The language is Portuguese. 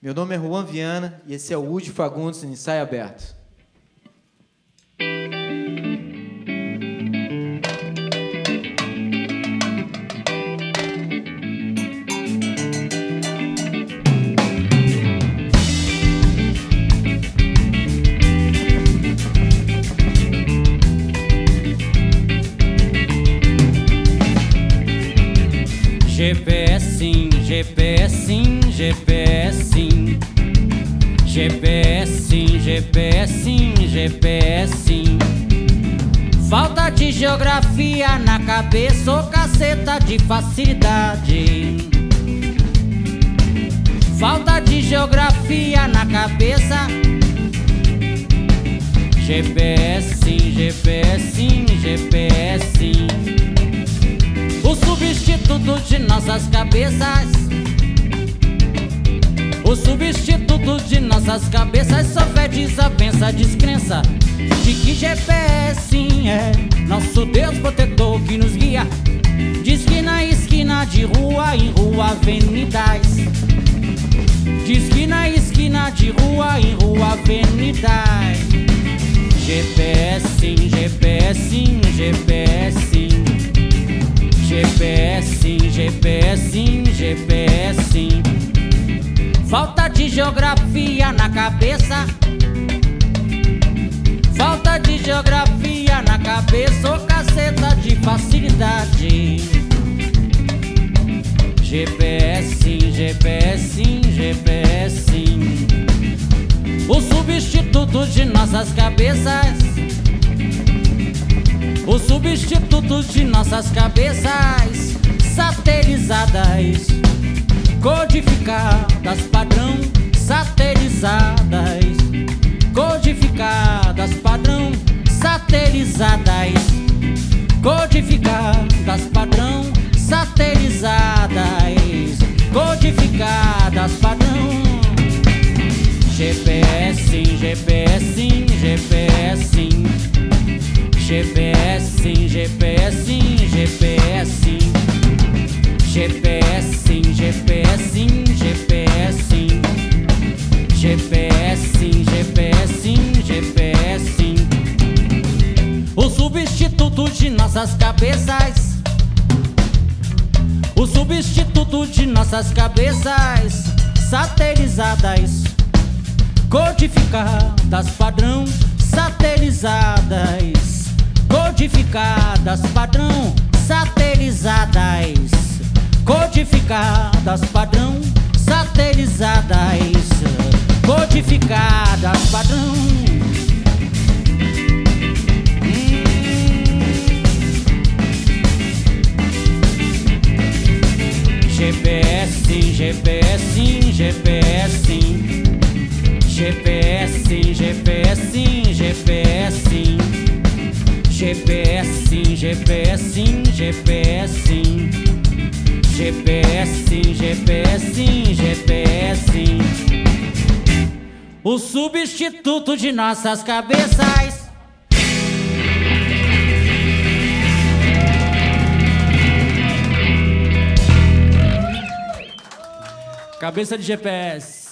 Meu nome é Juan Viana e esse é o Woody Fagundes Ensaio Aberto. GPS GPS GPS. GPS GPS GPS. Falta de geografia na cabeça ou caceta de facilidade. Falta de geografia na cabeça. GPS GPS GPS. O substituto de nossas cabeças. O substituto de nossas cabeças sofre desavença, descrença de que GPS sim é nosso Deus protetor que nos guia. De esquina a esquina, de rua em rua, avenidas. De esquina a esquina, de rua em rua, avenidas. GPS sim, GPS sim, GPS. GPS GPS GPS. Falta de geografia na cabeça. Falta de geografia na cabeça, ô caceta de facilidade. GPS GPS GPS. O substituto de nossas cabeças. O substituto de nossas cabeças satelizadas, codificadas, padrão satelizadas, codificadas, padrão satelizadas, codificadas, padrão satelizadas, codificadas, padrão. GPS GPS GPS. GPS GPS GPS. GPS GPS GPS. GPS GPS GPS. O substituto de nossas cabeças. O substituto de nossas cabeças satelizadas, codificadas, padrão satelizadas codificadas, padrão, satelizadas, codificadas, padrão, satelizadas, codificadas, padrão. Sim, GPS sim, GPS sim. GPS sim, GPS sim, GPS sim. O substituto de nossas cabeças. Cabeça de GPS.